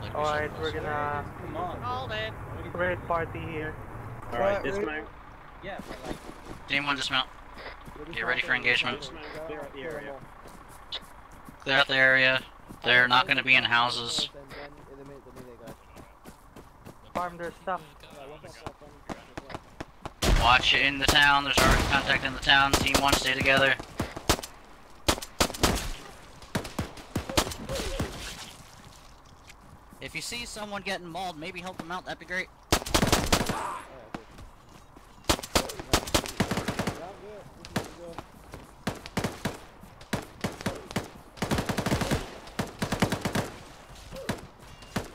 Like we Alright, we're gonna Come on. Hold it. raid party here. Alright, Right, dismount. Yeah, but like. Team one, dismount. Get ready for engagement. Clear out the area. Clear out the area. They're not going to be in houses. Farm their stuff. Watch it in the town. There's already contact in the town. Team one, stay together. If you see someone getting mauled, maybe help them out. That'd be great. Uh,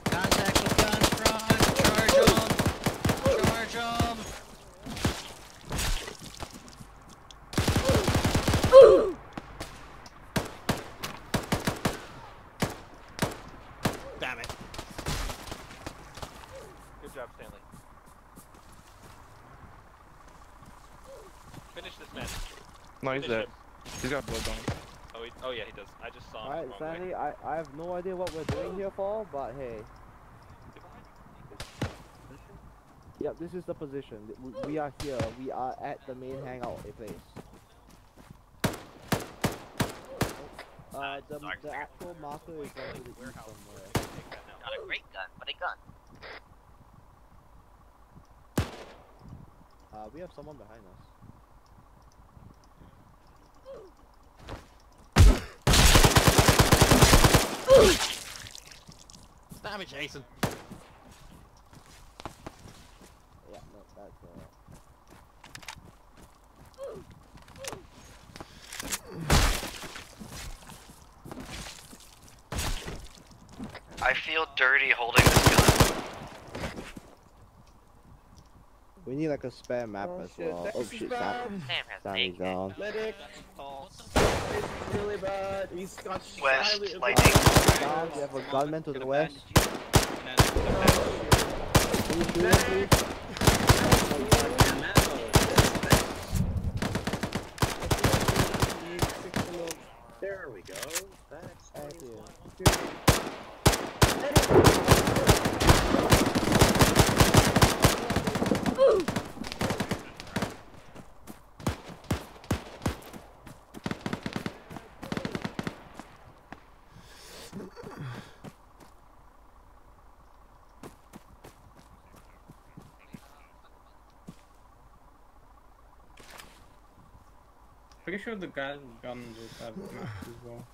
Contact with guns front. Charge 'em. Charge 'em. Damn it. Good job, Stanley. Finish this man. No, he's dead. He's got blood on him. Oh, he, oh yeah, he does. I just saw him. Alright, the way. Sandy, I, I have no idea what we're doing here for, but hey. Yep, this is the position. We- We are here. We are at the main hangout place. Uh, the, the actual marker is on to the east somewhere. Not a great gun, but a gun. Uh, we have someone behind us. Damn it, Jason. Yeah, no, that's uh. I feel dirty holding this gun. We need like a spare map Oh, as shit, well. that's Oh shit, bad. Sam. Sam has Sam is It's really bad. He's got West, silent- lightning. Down. We have a gunman to the west. Can you shoot him, please? There we go. That explains Thank you. why. Pretty sure the guys with guns will have maps as well.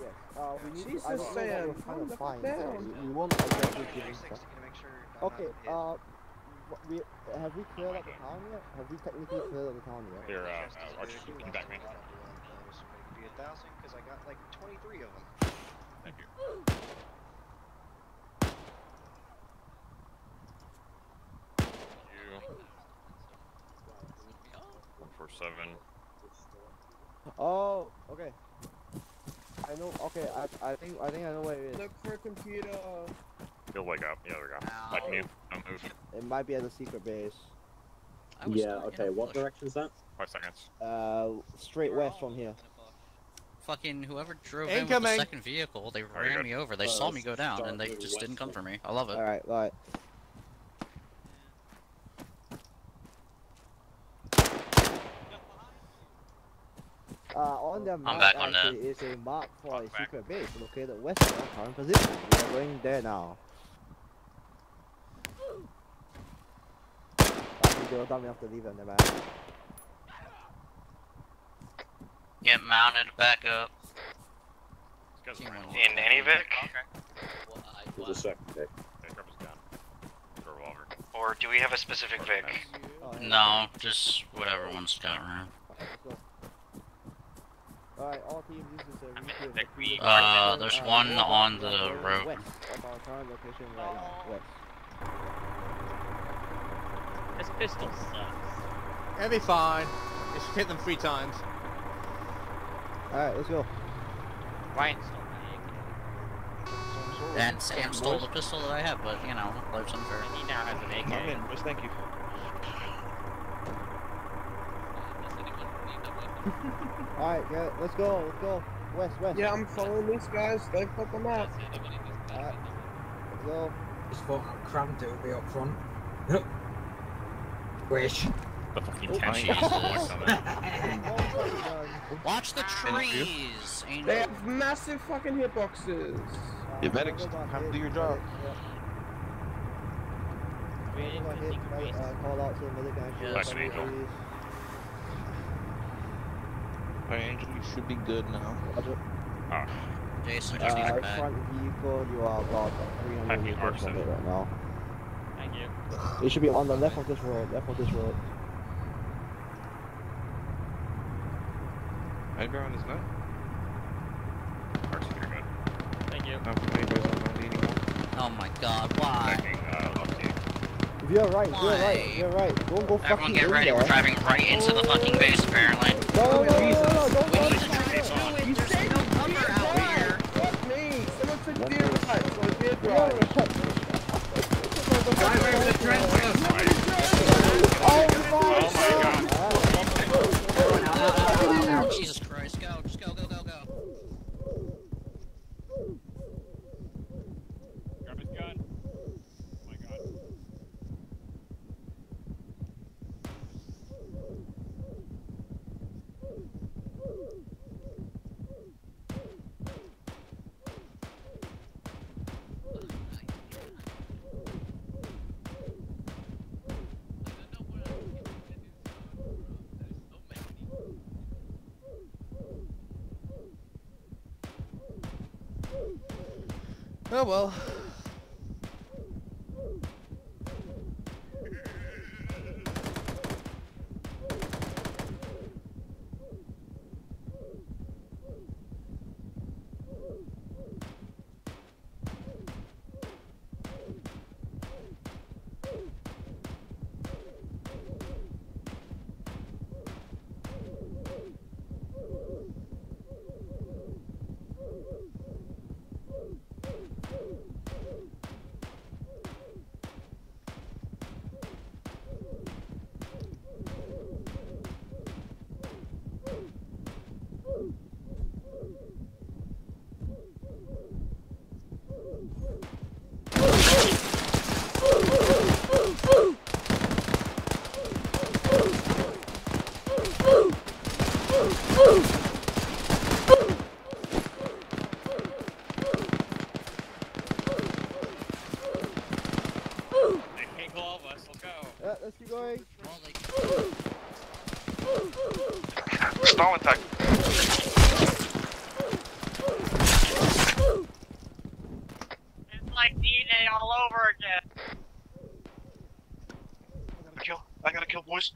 Yes. Uh, we need Jesus, to, I don't know what Sam, we're trying calm to the find. fuck so down. We, we won't exactly give him stuff. Okay, uh, we have we cleared up the town yet? Have we technically cleared up the town yet? Here, uh, uh, Archie, can you back me? Be a thousand because I got like 23 of them. Thank you. You. One four seven. Oh, okay. I know. Okay, I I think I think I know where it is. Look for computer. You'll wake up. Yeah, there we go. Back to you. Don't move. It might be at the secret base. Yeah, okay, what direction is that? Five seconds. Uh, straight west from here. Fucking whoever drove in with Incoming. the second vehicle, they Very ran good. me over. They Uh, saw me go down, and they just didn't come for me. I love it. All right, all right. Uh, on their map back on actually is a mark for a secret base located west of our current position. We are going there now. I think they were dumb enough to leave it on their map. Get mounted back up. In any Vic? There's a second pick. Yeah, grab his gun. The revolver. Or do we have a specific Vic? Oh. No, just whatever one's got around. Alright, all teams, this is a review of Vic, Uh, there's one on the are going road. West of our current location right now. West. This pistol sucks. It'll be fine. Just hit them three times. Alright, let's go. Ryan stole my AK. And Sam stole the pistol that I have, but you know, life's unfair. He now has an AK. Okay, Wes, thank you. Alright, yeah, let's go, let's go. West, west. Yeah, I'm following these guys. They put them up. Alright, let's go. Just thought cramped it would be up front. Wish. The fucking Oh, tank. Jesus. Watch the trees! They have massive fucking hitboxes. Your medics have to do your job. Hit, right, uh, call out to the medic and actually Yes, Angel. Alright, Angel, you should be good now. Roger. Ah, Jason just needs Uh, a bag. front vehicle, you are about 300 meters from it right now. Thank you. It should be on the left of this road, left of this road. Edgar on his nut. Archie, you're good. Thank you. Not for me, I'm not leading. Oh my god, why? Checking, uh, lucky. You're right, you're right, you're right. Don't go fucking Everyone get ready, there. we're driving right into the fucking base apparently. No, no, no, no, no, no, don't We go need in to there. Fuck me! Someone said deer rut, so I did Deer rut. rut. Jesus Christ, go, just go, go, go, go. Grab his gun. Oh my god. Oh well. They can't kill all of us. Let's go. Yeah, let's keep going. Stalin tech. It's like DNA all over again. I gotta kill. I gotta kill, boys.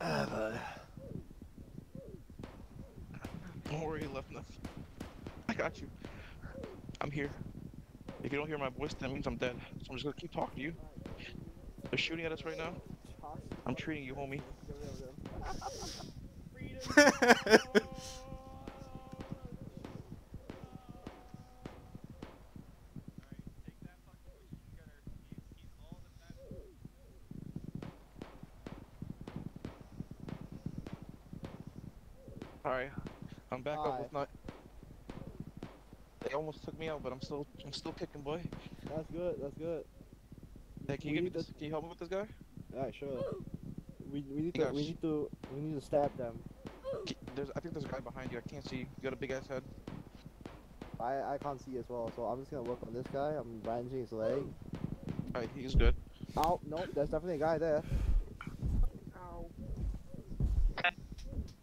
Ah, bud. Don't worry, left enough. I got you. I'm here. If you don't hear my voice, that means I'm dead. So I'm just gonna keep talking to you. They're shooting at us right now. I'm treating you, homie. Alright, I'm back up with my. They almost took me out, but I'm still, I'm still kicking, boy. That's good, that's good. Hey, can you give me this? Can you help me with this guy? Alright, sure. We, we need You to we need to we need to stab them. There's, I think there's a guy behind you. I can't see. You You got a big ass head. I I can't see as well, so I'm just gonna work on this guy. I'm bandaging his leg. Alright, he's good. Oh no, there's definitely a guy there.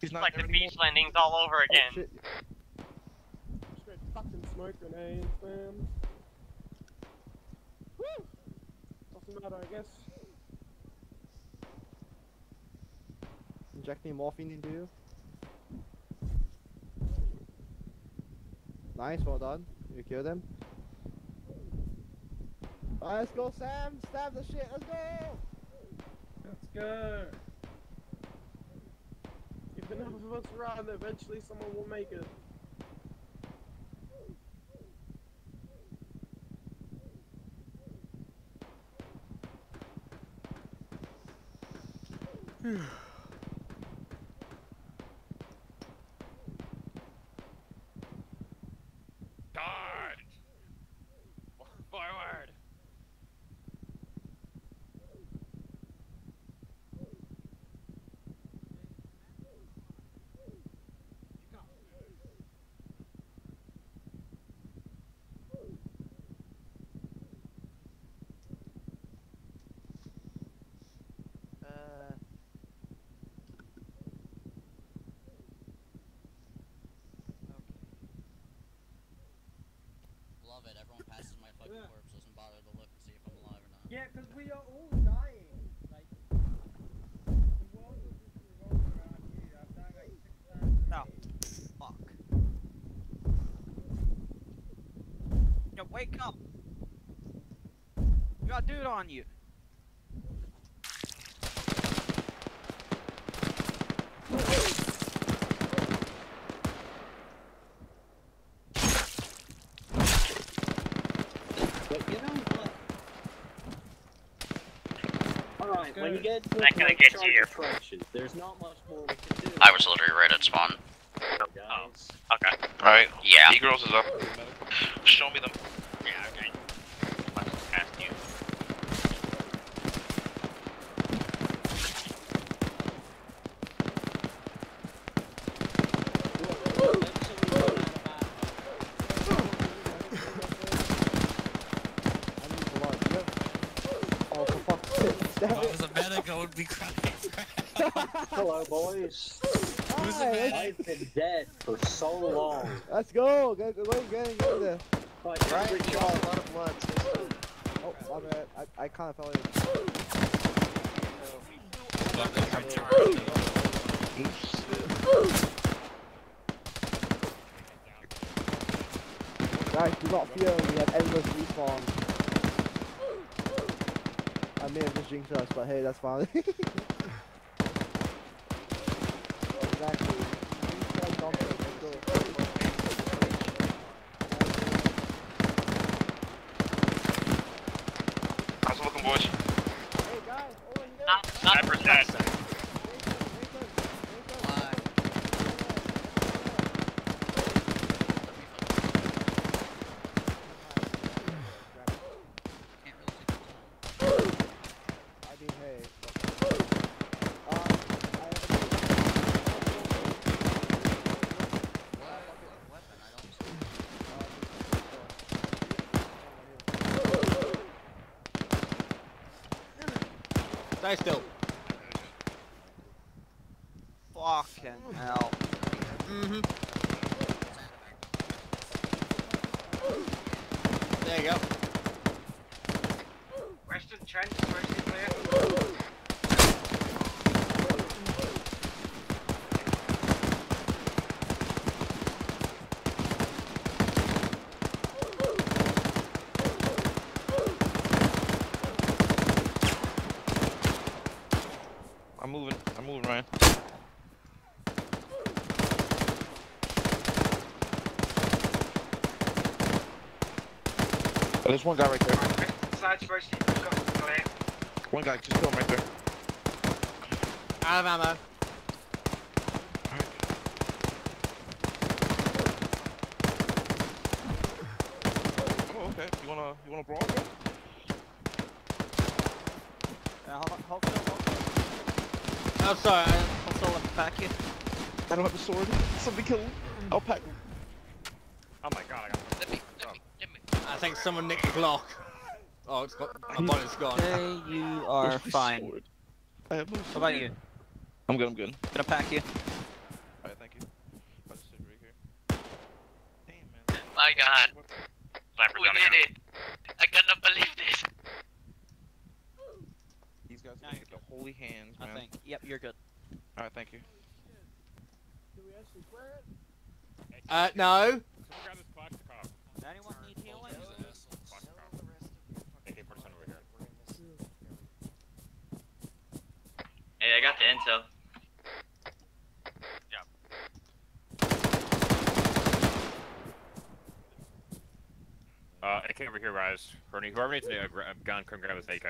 He's not like the beach landings all over again. shit. Straight fucking grenades, man. Woo! Doesn't matter, I guess. Injecting morphine into you. Nice, well done. You killed him. Alright, let's go, Sam. Stab the shit. Let's go. Let's go. If enough of us run, eventually someone will make it. Yeah, because we are all dying. Like, the world will just revolve around you. I've like. No. Oh, fuck. Yo, wake up! You got a dude on you! You get to Not gonna like, get charger you. trenches, there's not much more we can do. I was literally right at spawn. Oh, okay. Alright. Yeah. E-Girls is up. Show me them. Yeah, okay. Let's cast you. Oh, for fuck's sake. Damn If I it. was a medic, I would be crying. Hello, boys. Hi, I've been dead for so long. Let's go. Get, get, get, get, get there. But Right, every you lost a lot of blood. so- Oh, my bad. I, I kind of fell in. Guys, do not fear. We have endless respawn. I may have just jinxed us, but hey, that's fine. exactly. Respawn dumpster, let's go. How's it looking, boys? Sniper's dead. I Stay still. Fucking hell. Mm-hmm. There you go. Western trench, Western clear. I'm moving. I'm moving, Ryan. Oh, there's one guy right there. Side Western, clear. One guy, just kill him right there. Out of ammo. Oh, okay. You wanna, you wanna brawl? bro? Uh, hold on, hold on, hold Oh, sorry. I, on. Hold on, back here. I don't have a sword. Somebody kill him. I'll pack him. Oh my god, I got I think someone nicked the Glock. Oh, it's got. My bullet's gone. Okay, you are Where's fine. sword? I have no What about you? I'm good, I'm good. Gonna pack you. Alright, thank you. I'll just sit right here. My god. we did it. I cannot believe this. These guys are gonna the holy hands, man. I think. Yep, you're good. Alright, thank you. Uh, no. Anyone need healing? Hey, I got the intel. Uh, AK over here, guys. Bernie, whoever needs a, gun, come grab his AK.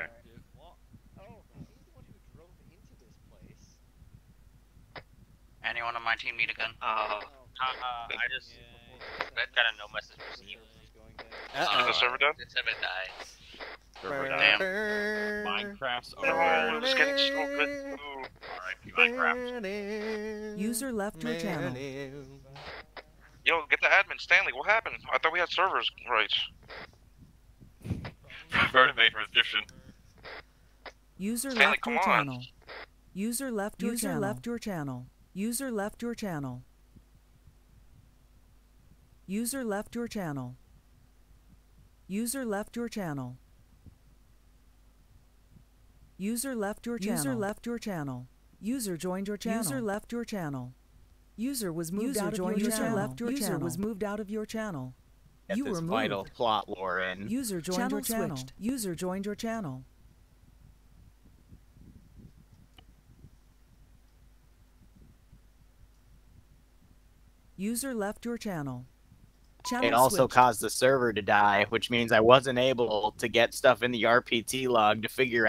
Anyone on my team need a gun? Uh, uh, I just that got a no message received. Uh-oh. Is the server done? The server died. Server Damn. Minecraft's No, over. it's getting so good. Alright, Minecraft. User left your channel. Yo, get the admin, Stanley. What happened? I thought we had servers rights. Bernie made for User Stanley, left your on. channel. User left your User channel. left your channel. User left your channel. User left your channel. User left your channel. User left your channel. User left your channel. User joined your channel. User left your channel. User was moved User out of your your channel. channel. Left your User channel. was moved out of your channel. get You this were vital moved. plot lore in. User joined Channel your channel. switched. User joined your channel. User left your channel. Channel It also switched. caused the server to die, which means I wasn't able to get stuff in the RPT log to figure